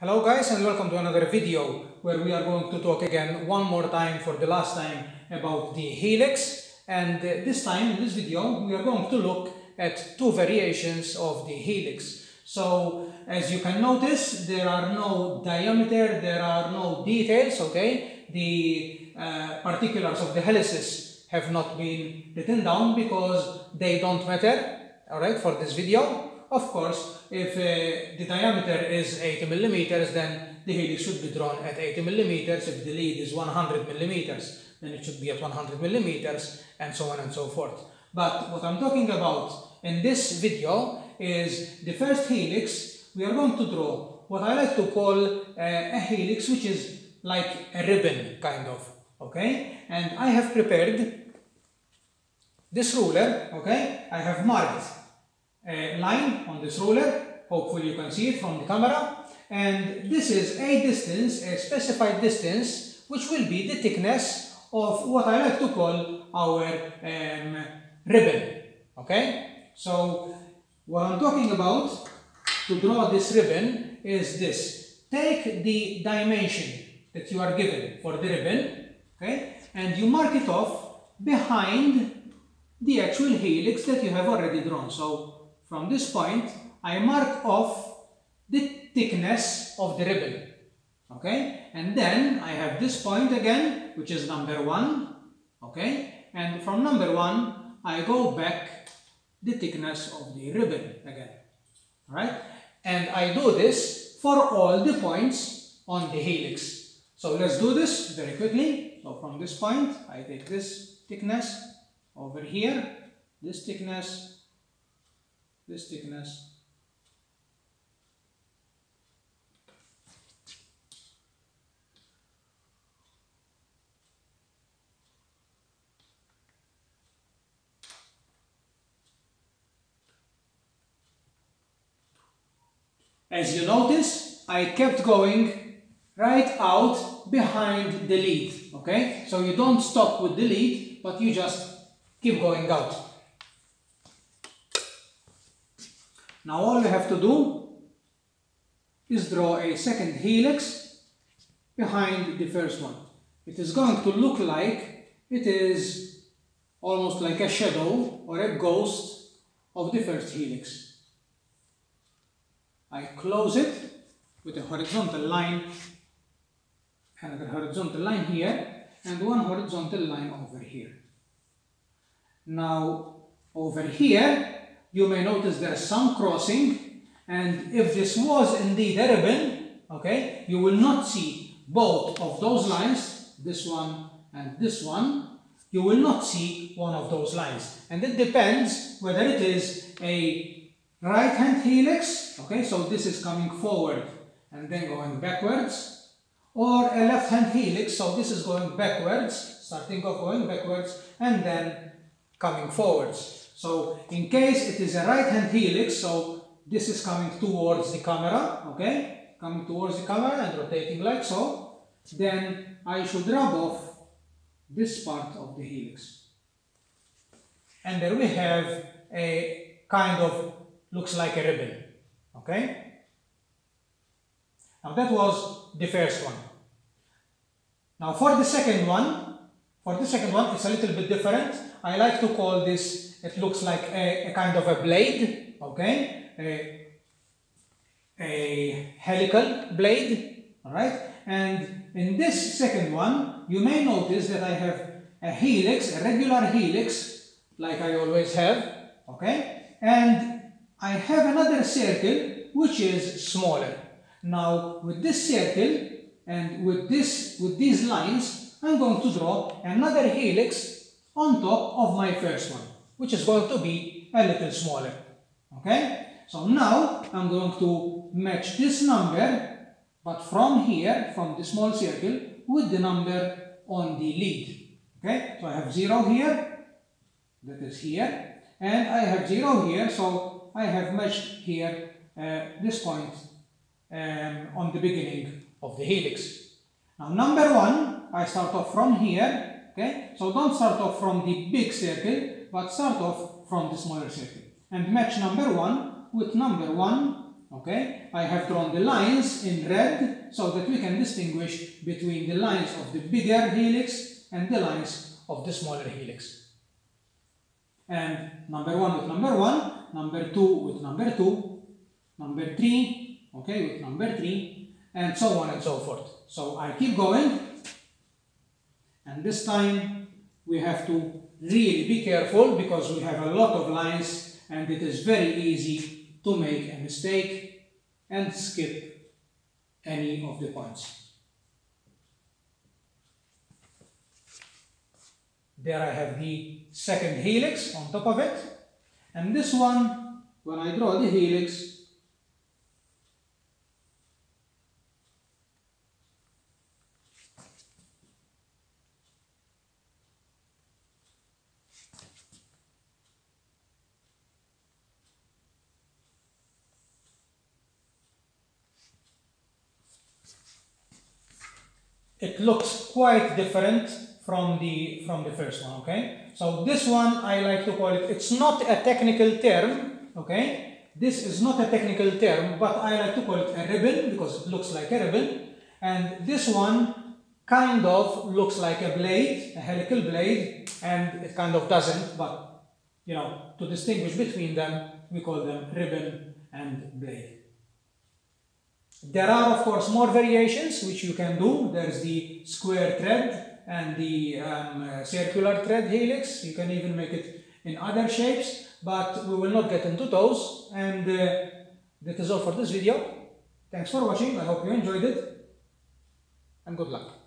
Hello guys and welcome to another video where we are going to talk again one more time for the last time about the helix and uh, this time in this video we are going to look at two variations of the helix. So as you can notice there are no diameter, there are no details, okay? The uh, particulars of the helices have not been written down because they don't matter, alright, for this video. Of course, if uh, the diameter is 80 millimeters, then the helix should be drawn at 80 millimeters. If the lead is 100 millimeters, then it should be at 100 millimeters, and so on and so forth. But what I'm talking about in this video is the first helix. We are going to draw what I like to call uh, a helix, which is like a ribbon, kind of, okay? And I have prepared this ruler, okay? I have marked line on this ruler. Hopefully you can see it from the camera. And this is a distance, a specified distance, which will be the thickness of what I like to call our um, ribbon. Okay? So what I'm talking about to draw this ribbon is this. Take the dimension that you are given for the ribbon, okay, and you mark it off behind the actual helix that you have already drawn. So from this point, I mark off the thickness of the ribbon. Okay, and then I have this point again, which is number one. Okay, and from number one, I go back the thickness of the ribbon again. Right, and I do this for all the points on the helix. So let's do this very quickly. So from this point, I take this thickness over here, this thickness, this thickness As you notice, I kept going right out behind the lead, okay? So you don't stop with the lead, but you just keep going out. Now all you have to do is draw a second helix behind the first one. It is going to look like it is almost like a shadow or a ghost of the first helix. I close it with a horizontal line, another horizontal line here, and one horizontal line over here. Now, over here, you may notice there's some crossing and if this was indeed a ribbon, okay, you will not see both of those lines, this one and this one, you will not see one of those lines. And it depends whether it is a right hand helix, okay, so this is coming forward and then going backwards, or a left hand helix, so this is going backwards, starting off going backwards and then coming forwards. So in case it is a right hand helix, so this is coming towards the camera, okay? Coming towards the camera and rotating like so, then I should rub off this part of the helix. And there we have a kind of, looks like a ribbon, okay? Now that was the first one. Now for the second one, for the second one, it's a little bit different. I like to call this it looks like a, a kind of a blade, okay? A, a helical blade, all right? And in this second one, you may notice that I have a helix, a regular helix, like I always have, okay? And I have another circle which is smaller. Now, with this circle and with this, with these lines, I'm going to draw another helix on top of my first one which is going to be a little smaller. Okay? So now I'm going to match this number, but from here, from the small circle, with the number on the lead. Okay? So I have 0 here, that is here, and I have 0 here, so I have matched here uh, this point um, on the beginning of the helix. Now number 1, I start off from here, okay? So don't start off from the big circle, but start off from the smaller circle and match number 1 with number 1 okay, I have drawn the lines in red so that we can distinguish between the lines of the bigger helix and the lines of the smaller helix. And number one with number one, number two with number two, number three, okay, with number three, and so on and so forth. So I keep going, and this time we have to really be careful because we have a lot of lines and it is very easy to make a mistake and skip any of the points. There I have the second helix on top of it and this one when I draw the helix it looks quite different from the from the first one okay? So this one i like to call it it's not a technical term okay? This is not a technical term but i like to call it a ribbon because it looks like a ribbon. And this one kind of looks like a blade a helical blade and it kind of doesn't but you know to distinguish between them we call them ribbon and blade there are, of course, more variations which you can do. There's the square thread and the um, uh, circular thread helix. You can even make it in other shapes, but we will not get into those. And uh, that is all for this video. Thanks for watching. I hope you enjoyed it. And good luck.